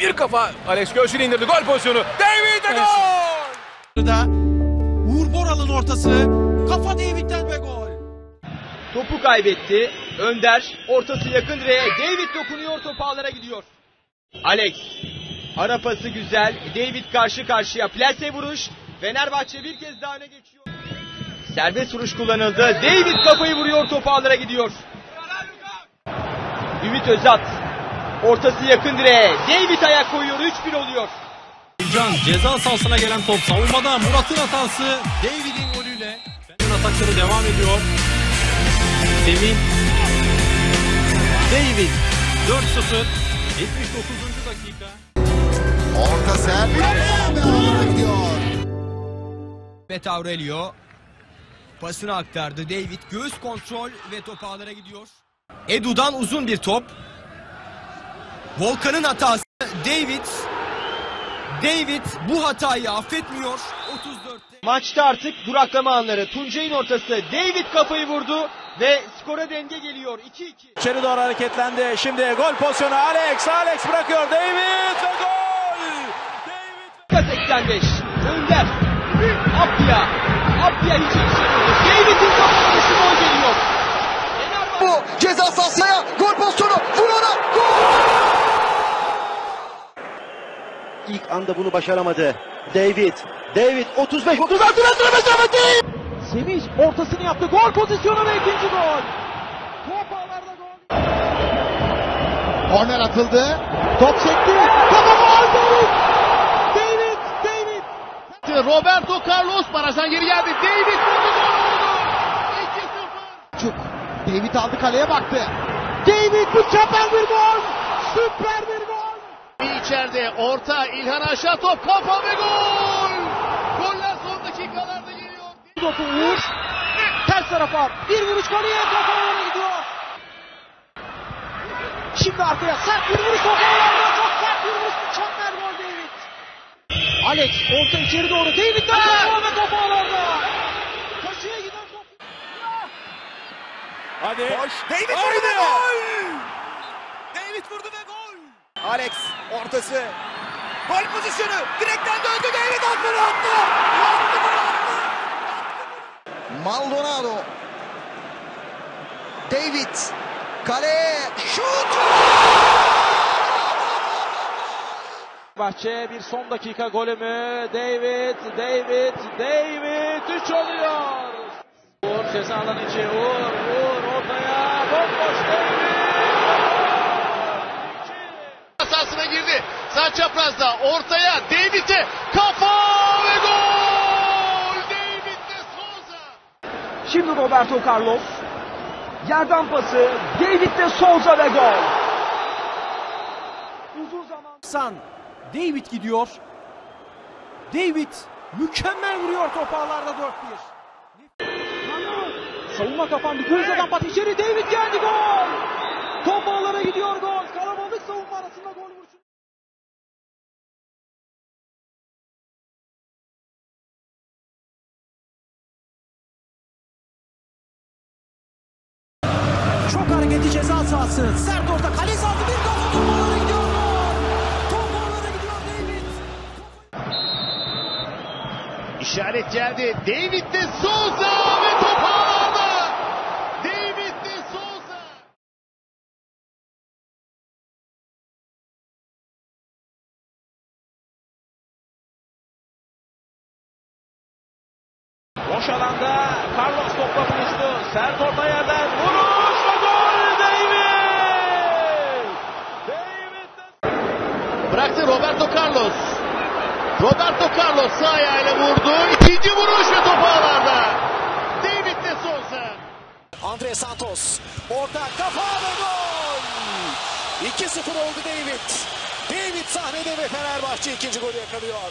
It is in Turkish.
Bir kafa Alex göğsüne indirdi. Gol pozisyonu. David ve gol! da Uğur Boral'ın ortası. Kafa David'den ve gol. Topu kaybetti. Önder ortası yakın direğe. David dokunuyor top ağlara gidiyor. Alex. Ara pası güzel. David karşı karşıya. Plase vuruş. Fenerbahçe bir kez daha öne geçiyor. Serbest vuruş kullanıldı. David kafayı vuruyor top ağlara gidiyor. Ümit Özat. Ortası yakın direğe. David ayak koyuyor. 3-1 oluyor. Can ceza sahasına gelen top savunmada Murat'ın hatası David'in golüyle. Atakları devam ediyor. Semih David 4-0 79. dakika. Orta servis ve ağlara gidiyor. Aurelio pasını aktardı. David göğüs kontrol ve top ağlara gidiyor. Edu'dan uzun bir top. Volkan'ın hatası. David David bu hatayı affetmiyor. 34'te. Maçta artık duraklama anları. Tuncay'ın ortası. David kafayı vurdu ve skora denge geliyor. 2-2. İçeri doğru hareketlendi. Şimdi gol pozisyonu Alex. Alex bırakıyor. David ve gol! David 85. Önder. Apya. Apya hiç yetişemedi. David'in kafası gol geliyor. Bu ceza sahasına gol pozisyonu. İlk anda bunu başaramadı. David. David 35 36 metre mesafeti. Semih ortasını yaptı. Gol pozisyonu ve ikinci gol. Top ağlarda gol. Korner atıldı. Top sekti. Topa gol David. David. David. Roberto Carlos barajdan geri geldi. David vurdu gol oldu. 2-0. Çuk. David aldı kaleye baktı. David mükemmel bir gol. Süper bir gol. İçeride orta İlhan aşağı top kafa ve gol. Goller son dakikalarda geliyor. Topu Uğur. Ters tarafa bir vuruş kaleye top ağlara gidiyor. Şimdi arkaya sert bir vuruş top ağlarda. Çok sert bir vuruş. Mükemmel gol David. Alex orta içeri doğru. David'den gol ve top ağlarda. Köşeye giden top. Hadi. David Haydi! gol. David vurdu ve gol. Alex ortası. Gol pozisyonu. Direkten döndü. David attı. Attı. Attı. Maldonado. David. Kale. Şut. Bahçe bir son dakika golü mü? David, David, David 3 oluyor. Uğur ceza alanı içi. Uğur, Uğur ortaya. Bomboş David. sahasına girdi. Sağ çaprazda ortaya David'e kafa ve gol! David de Souza. Şimdi Roberto Carlos. Yerden pası. David de Souza ve gol. Uzun zaman. San David gidiyor. David mükemmel vuruyor top ağlarda 4-1. Savunma kapandı. Gözde'den pas içeri. David geldi gol. Top ağlara gidiyor gol. Kalabalık savunma arasında gol Çok hareketli ceza sahası. Sert orta kale sahası bir top gidiyor. Top gidiyor David. İşaret geldi. David de Souza ve top ağlarda. David de Souza. Boş alanda Carlos topla buluştu. Sert orta yerden vuruş ve gol David! David Bıraktı Roberto Carlos. Roberto Carlos sağ ayağıyla vurdu. İkinci vuruş ve top ağlarda. David de Souza. Andre Santos. Orta kafa ve gol. 2-0 oldu David. David sahnede ve Fenerbahçe ikinci golü yakalıyor.